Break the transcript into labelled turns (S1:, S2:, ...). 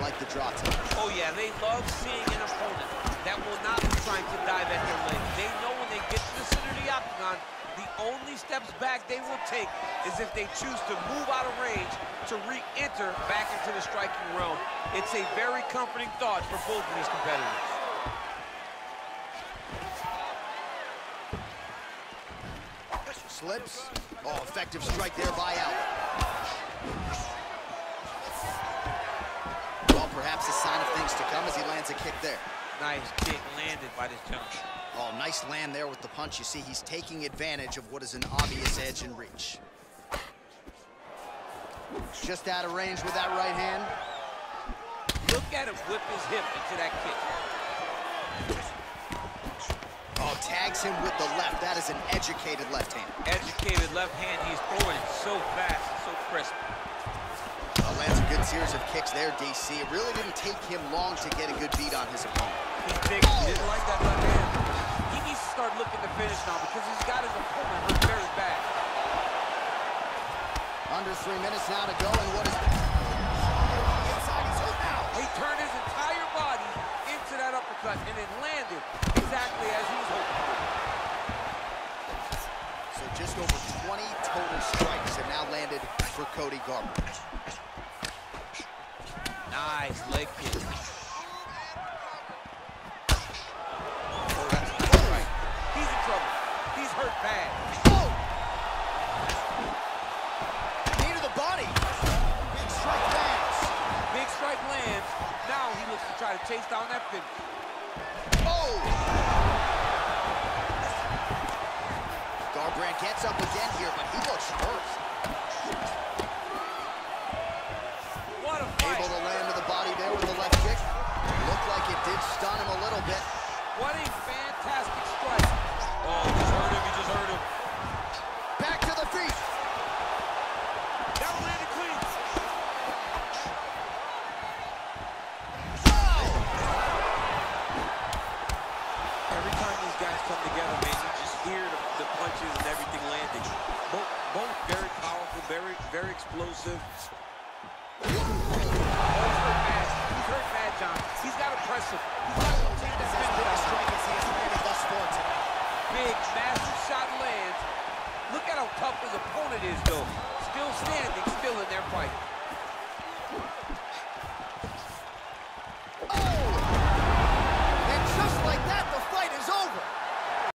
S1: like the draw tonight.
S2: Oh, yeah, they love seeing an opponent that will not be trying to dive at their legs. They know when they get to the center of the octagon, the only steps back they will take is if they choose to move out of range to re-enter back into the striking realm. It's a very comforting thought for both of these competitors.
S1: Slips. Oh, effective strike there by Allen. Well, perhaps a sign of things to come as he lands a kick there.
S2: Nice kick landed by this gentleman.
S1: Oh, nice land there with the punch. You see, he's taking advantage of what is an obvious edge and reach. Just out of range with that right hand.
S2: Look at him whip his hip into that kick.
S1: Oh, tags him with the left. That is an educated left hand.
S2: Educated left hand. He's throwing it so fast and so crisp.
S1: Uh, lands a good series of kicks there, DC. It really didn't take him long to get a good beat on his opponent.
S2: He he didn't like that left hand. He needs to start looking to finish now because he's got his opponent hurt very bad.
S1: Under three minutes now to go, and what is... Inside, he's hurt now.
S2: He turned his entire body into that uppercut and it landed exactly as he was hoping for.
S1: So just over 20 total strikes have now landed for Cody Garbrandt.
S2: Nice leg kick. Oh. He's in trouble. He's hurt bad.
S1: Oh! Knee to the body. Big strike lands.
S2: Big strike lands. Now he looks to try to chase down that finish.
S1: Oh! Garbrandt gets up again here, but he looks hurt.
S2: What a
S1: Able to land to the body there with the left kick. Looked like it did stun him a little bit.
S2: What a fantastic strike. Oh, he just hurt him. He just hurt him.
S1: Back to the feet.
S2: That one landed clean. Every time these guys come together, man, you just hear the, the punches and everything landing. Both, both very powerful, very, very explosive. He's got to press. He's got to take that finish
S1: Biggest
S2: out.
S1: strike as he has landed thus far tonight.
S2: Big, massive shot lands. Look at how tough his opponent is, though.